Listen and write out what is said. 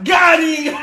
Garinha!